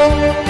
Música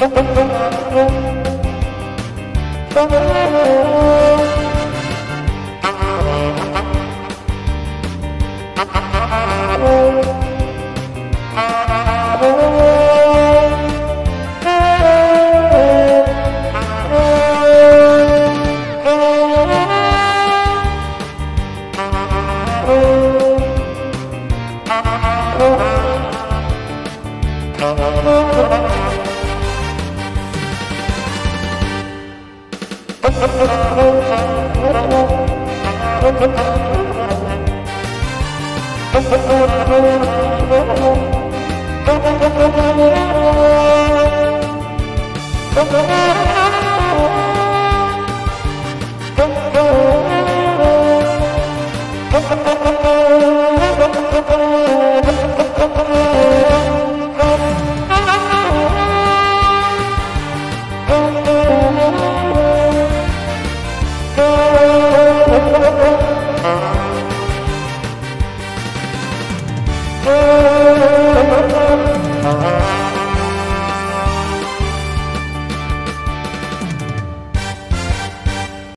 Oh, Thank you.